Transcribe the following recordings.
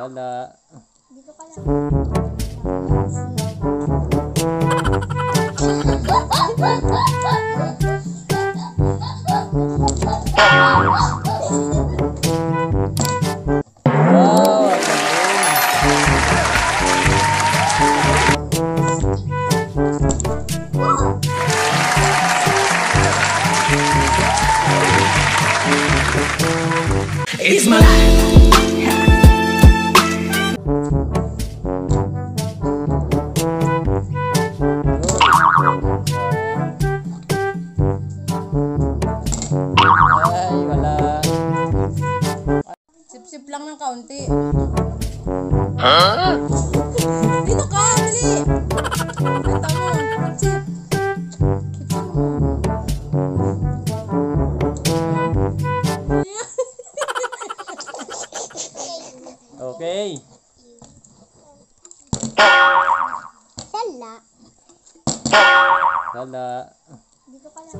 Dala. Dito ka lang. Tay. Sala. Sala. Dito pala.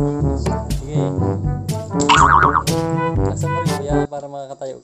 Sige. Nasa mo rin kuya para makakatayo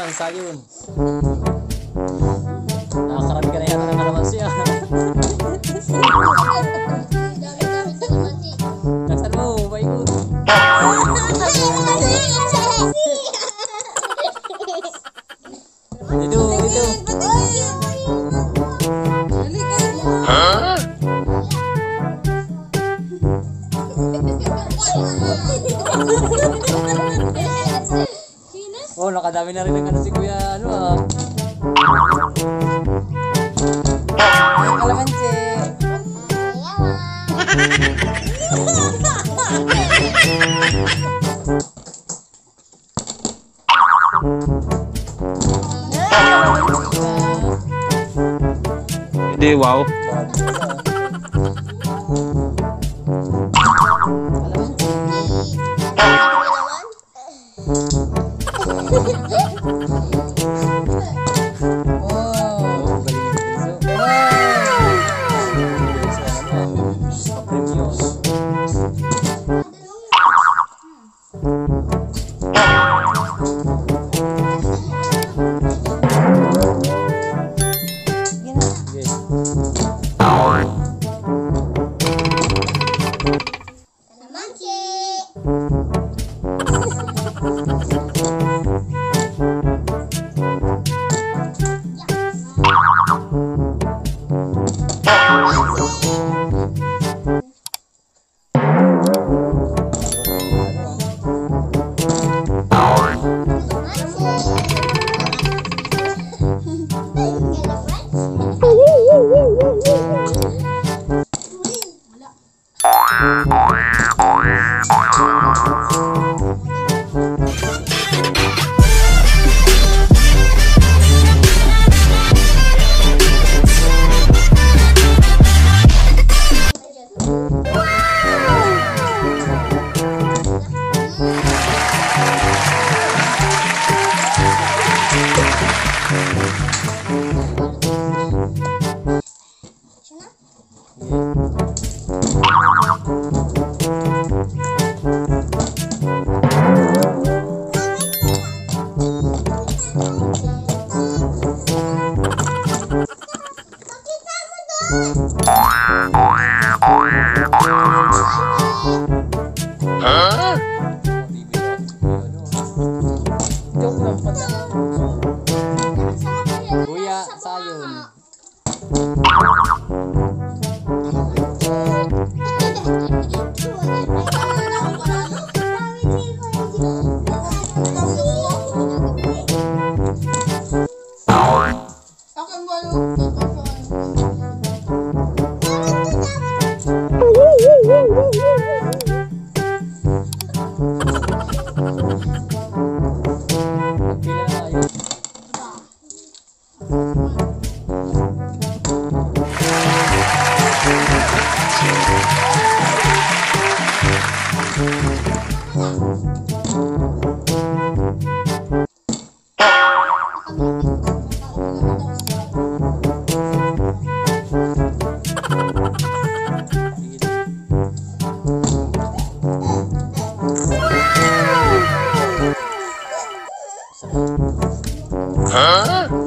ng sayon. Nakakarami ka na yata ng kalamansi ah. Ya. Taksan mo, oh, Dito, dito. binarinig dengan si Kuya, ano ah. Ay, wow. Huh?